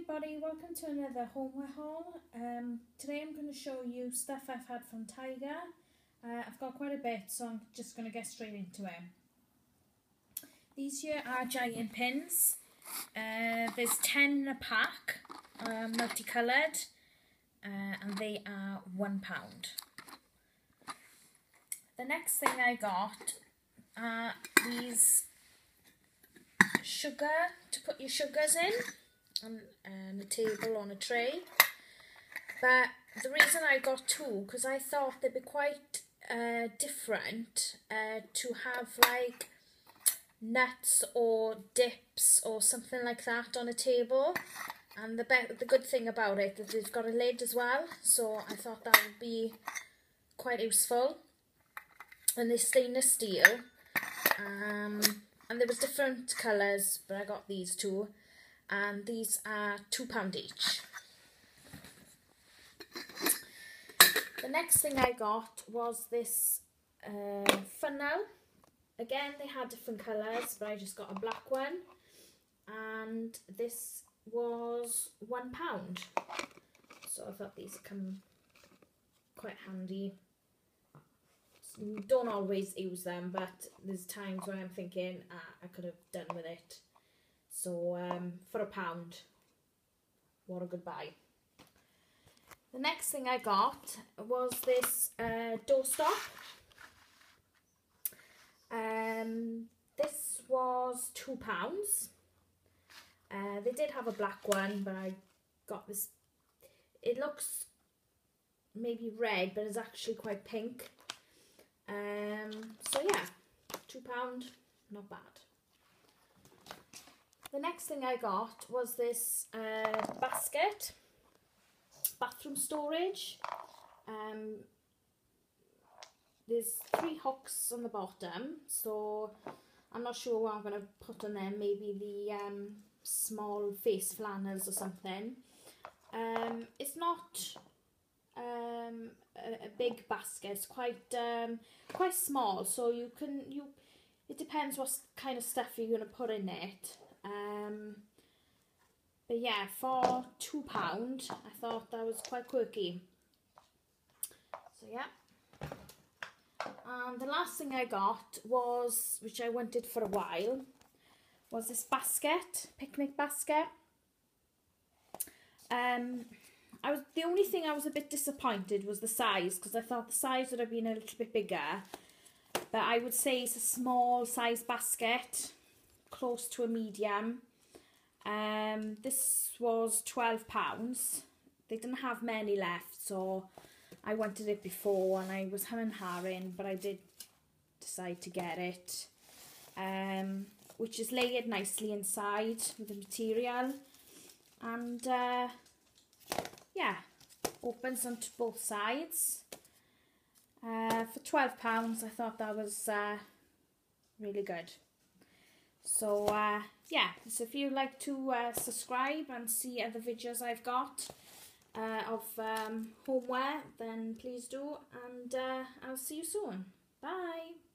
everybody, welcome to another homeware haul. Um, today I'm going to show you stuff I've had from Tiger. Uh, I've got quite a bit so I'm just going to get straight into it. These here are giant pins. Uh, there's 10 in a pack, uh, multicoloured, uh, and they are £1. The next thing I got are these sugar to put your sugars in on, on a table on a tray. But the reason I got two, because I thought they'd be quite uh, different uh, to have like nuts or dips or something like that on a table. And the the good thing about it is they've got a lid as well, so I thought that would be quite useful. And they're stainless steel. Um, and there was different colours, but I got these two and these are £2 each. The next thing I got was this uh, funnel. Again, they had different colours, but I just got a black one. And this was £1. So I thought these come quite handy. Don't always use them, but there's times when I'm thinking, ah, I could have done with it. So um, for a pound, what a good buy. The next thing I got was this uh, doorstop. Um, this was two pounds. Uh, they did have a black one, but I got this. It looks maybe red, but it's actually quite pink. Um, so yeah, two pound, not bad. The next thing I got was this uh, basket, bathroom storage. Um, there's three hooks on the bottom, so I'm not sure what I'm going to put on there. Maybe the um, small face flannels or something. Um, it's not um, a, a, big basket. It's quite um, quite small, so you can you. It depends what kind of stuff you're going to put in it. Um, but yeah, for two pound, I thought that was quite quirky. So yeah. And the last thing I got was, which I wanted for a while, was this basket, picnic basket. Um, I was the only thing I was a bit disappointed was the size because I thought the size would have been a little bit bigger. But I would say it's a small size basket close to a medium. Um, this was £12. They didn't have many left, so I wanted it before and I was hemming and hawing, but I did decide to get it. Um, which is layered nicely inside with the material. And uh, yeah, opens onto both sides. Uh, for £12, I thought that was uh, really good. So uh, yeah, so if you'd like to uh, subscribe and see other videos I've got uh, of um, homeware, then please do. And uh, I'll see you soon. Bye.